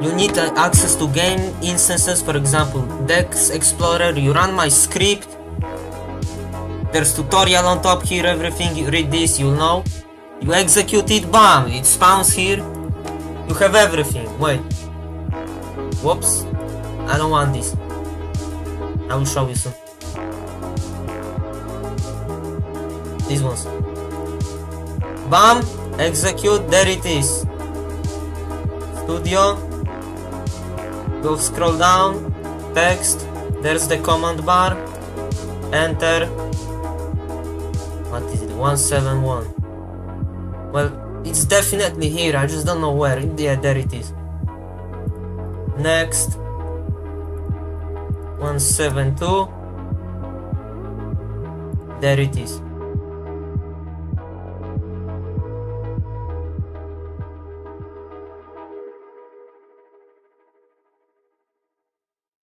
you need uh, access to game instances for example Dex Explorer you run my script. There's tutorial on top here everything you read this you'll know. You execute it bam it spawns here. You have everything wait. Whoops I don't want this. I will show you soon. These ones. Bam execute there it is. Studio go scroll down text there's the command bar enter. What is it? 171 well it's definitely here I just don't know where yeah uh, there it is. Next. 172 there it is